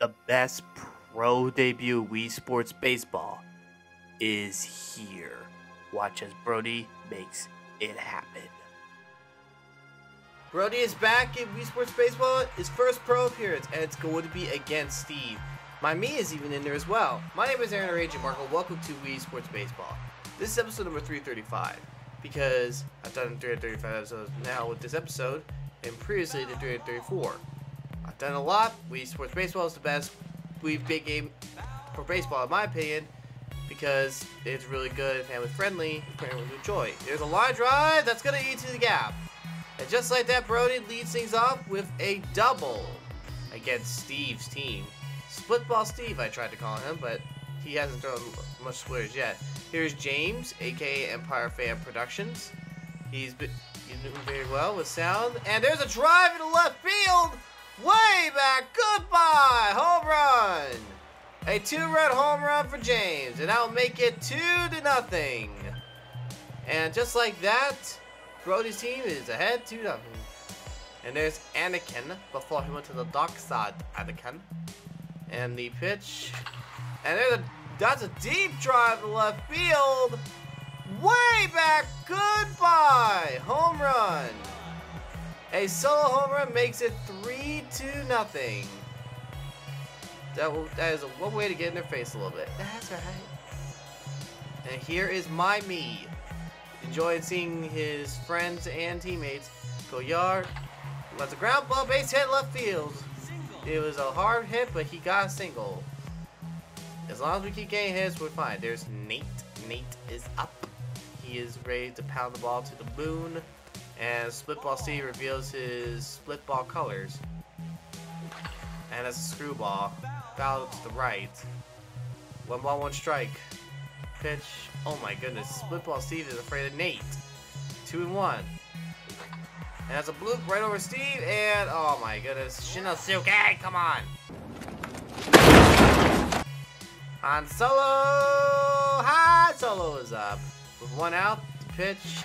the best pro debut Wii Sports Baseball is here. Watch as Brody makes it happen. Brody is back in Wii Sports Baseball, his first pro appearance, and it's going to be against Steve. My Mii is even in there as well. My name is Aaron Agent Marco. Welcome to Wii Sports Baseball. This is episode number 335 because I've done 335 episodes now with this episode, and previously did 334. I've done a lot. Wii Sports Baseball is the best Wii big game for baseball, in my opinion, because it's really good and family friendly, everyone to enjoy. There's a line drive that's going to eat to the gap. And just like that, Brody leads things off with a double against Steve's team. Splitball Steve, I tried to call him, but he hasn't thrown much splitters yet. Here's James, aka Empire Fan Productions. He's been he's doing very well with sound. And there's a drive into left field! Way back! Goodbye! Home run! A two-run home run for James, and that'll make it two to nothing. And just like that, Brody's team is ahead 2 nothing. And there's Anakin before he went to the dark side, Anakin. And the pitch. And there's a that's a deep drive to left field. Way back. Goodbye. Home run. A solo home run makes it 3 to nothing. That, will, that is one way to get in their face a little bit. That's right. And here is my Mii. Enjoyed seeing his friends and teammates go yard. Lets a ground ball, base hit left field. It was a hard hit, but he got a single. As long as we keep getting hits, we're fine. There's Nate. Nate is up. He is ready to pound the ball to the moon. And Splitball Steve oh. reveals his split ball colors. And that's a screwball. Foul to the right. One ball, one strike. Pitch. Oh my goodness. Splitball Steve is afraid of Nate. Two and one. And that's a bloop right over Steve. And oh my goodness. Shinnosuke, come on. Han Solo! Han Solo is up. With one out, the pitch.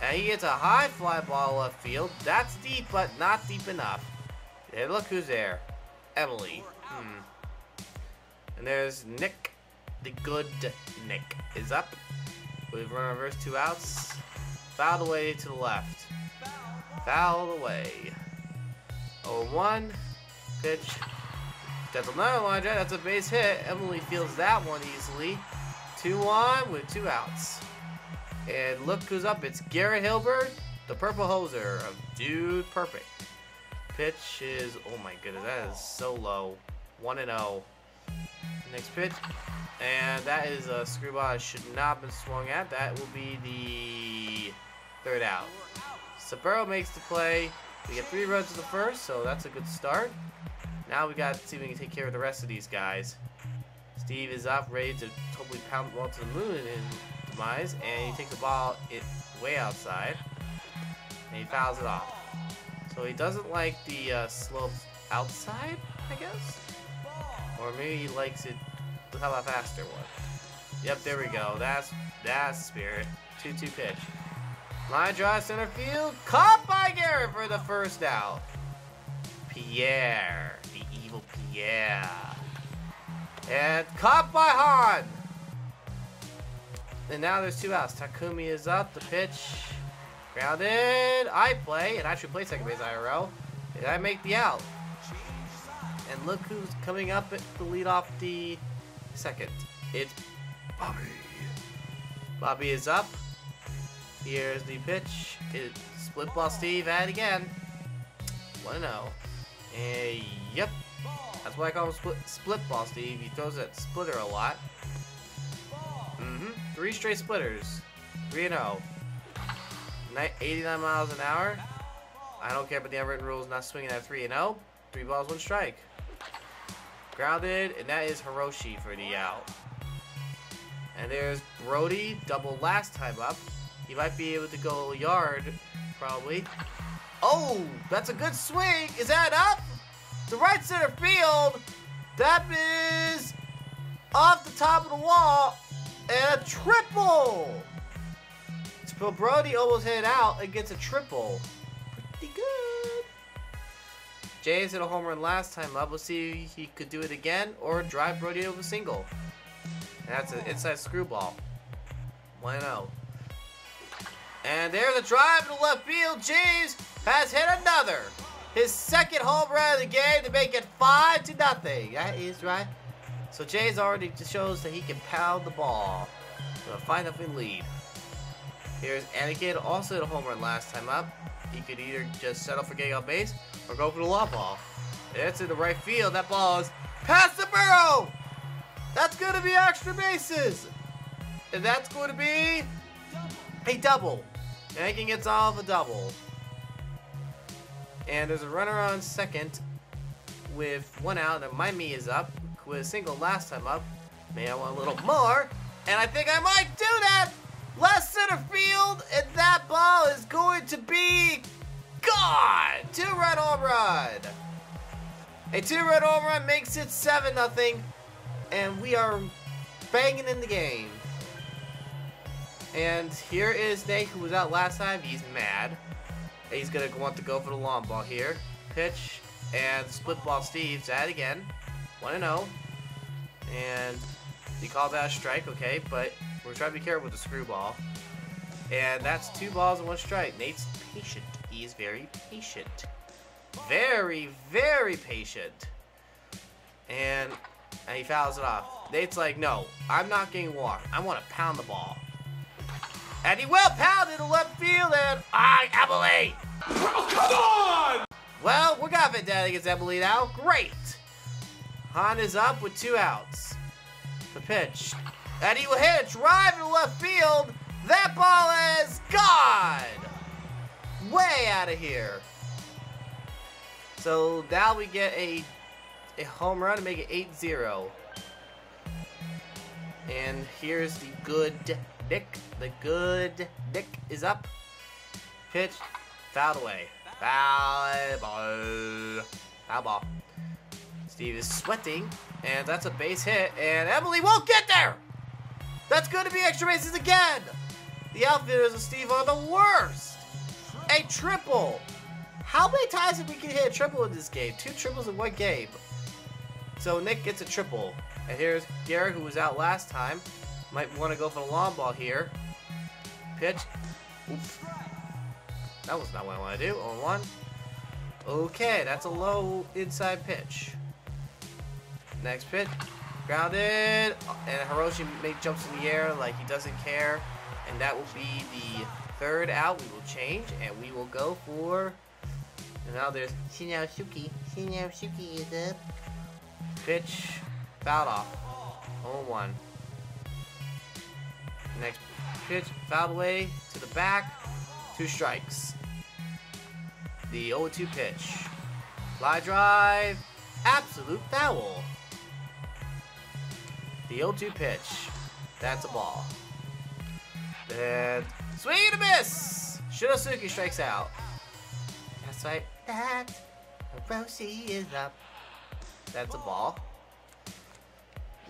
And he gets a high fly ball left field. That's deep, but not deep enough. Hey, look who's there. Emily. Hmm. And there's Nick. The good Nick is up. We've run reverse two outs. Fouled away to the left. Fouled away. 0-1. Pitch. That's another line drive. That's a base hit. Emily feels that one easily. 2-1 with two outs. And look who's up. It's Garrett Hilbert, the purple hoser of Dude Perfect. Pitch is, oh my goodness, that is so low. 1 and 0. Next pitch. And that is a screwball that should not have been swung at. That will be the third out. Saburo makes the play. We get three runs to the first, so that's a good start. Now we got to see if we can take care of the rest of these guys. Steve is up, ready to totally pound the ball to the moon in and he takes the ball it way outside, and he fouls it off. So he doesn't like the uh, outside, I guess? Or maybe he likes it, how about faster one? Yep, there we go. That's, that's spirit. 2-2 pitch. Line drive center field, caught by Garrett for the first out. Pierre, the evil Pierre. And caught by Han. And now there's two outs. Takumi is up, the pitch. Grounded. I play, and I should play second base IRL. And I make the out. And look who's coming up to lead off the second. It's Bobby. Bobby is up. Here's the pitch. It's split ball Steve at again. 1 0. And yep. That's why I call him split, split ball Steve. He throws that splitter a lot. Three straight splitters. 3 0. 89 miles an hour. I don't care about the unwritten rules not swinging at 3 0. Three balls, one strike. Grounded, and that is Hiroshi for the out. And there's Brody, double last time up. He might be able to go yard, probably. Oh, that's a good swing. Is that up? The right center field. That is off the top of the wall. And a triple. So Brody almost hit it out and gets a triple. Pretty good. Jays hit a home run last time up. We'll see if he could do it again or drive Brody over single. And that's an inside screwball. 1 0. And there's a drive to left field. James has hit another. His second home run of the game to make it 5 to nothing. That is right. So Jays already shows that he can pound the ball. So a 5 nothing lead. Here's Anakin, also hit a home run last time up. He could either just settle for getting on base or go for the long ball. It's in the right field. That ball is past the burrow. That's going to be extra bases. And that's going to be a double. Anakin gets off a double. And there's a runner on second with one out. And my Mii is up with a single last time up. May I want a little more? And I think I might do that. Left center field, and that ball is going to be gone. Two-run home run. A two-run home run makes it 7 nothing, and we are banging in the game. And here is Nate, who was out last time. He's mad. He's going to want to go for the long ball here. Pitch, and split ball Steve's at again. 1-0. And he called that strike, okay, but we're trying to be careful with the screwball. And that's two balls and one strike. Nate's patient. He is very patient. Very, very patient. And, and he fouls it off. Nate's like, no, I'm not getting walked. I want to pound the ball. And he will pound it to left field and I Emily. Oh, come on! Well, we're got it down against Emily now. Great. Han is up with two outs. The pitch. He will hit a drive to left field. That ball is gone. Way out of here. So now we get a, a home run to make it 8-0. And here's the good Nick. The good Nick is up. Pitch. Fouled away. Foul ball. Foul ball. Steve is sweating. And that's a base hit. And Emily won't get there. That's going to be extra bases again. The outfielders of Steve are the worst. A triple. How many times have we can hit a triple in this game? Two triples in one game. So Nick gets a triple. And here's Garrett, who was out last time. Might want to go for the long ball here. Pitch. Oops. That was not what I want to do. 0-1. Okay, that's a low inside pitch. Next pitch. Grounded. And Hiroshi make jumps in the air like he doesn't care. And that will be the third out. We will change and we will go for. And now there's Shinnosuke. Shinnosuke is up. Pitch. Fouled off. 0-1. Next pitch. Fouled away to the back. Two strikes. The 0-2 pitch. Fly drive. Absolute foul. The 0-2 pitch. That's a ball. And swing and a miss. Shinnosuke strikes out. That's right. That Roshi is up. That's a ball.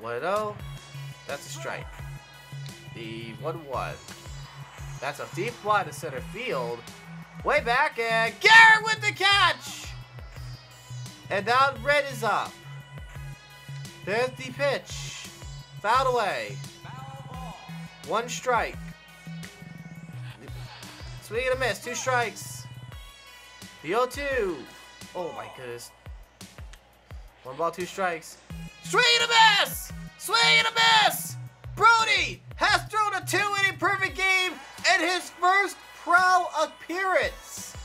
1-0. That's a strike. The 1-1. That's a deep fly to center field. Way back and Garrett with the catch. And now red is up. There's the pitch. Fouled away. One strike. Swing and a miss. Two strikes. The 0-2. Oh my goodness. One ball, two strikes. Swing and a miss! Swing and a miss! Brody has thrown a two-inning perfect game in his first pro appearance.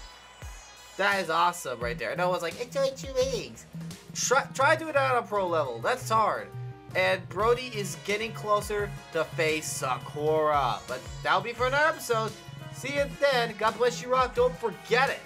That is awesome right there. No one's like, it's only two innings. Try, try doing that on a pro level. That's hard. And Brody is getting closer to face Sakura. But that'll be for another episode. See you then. God bless you, Rock. Don't forget it.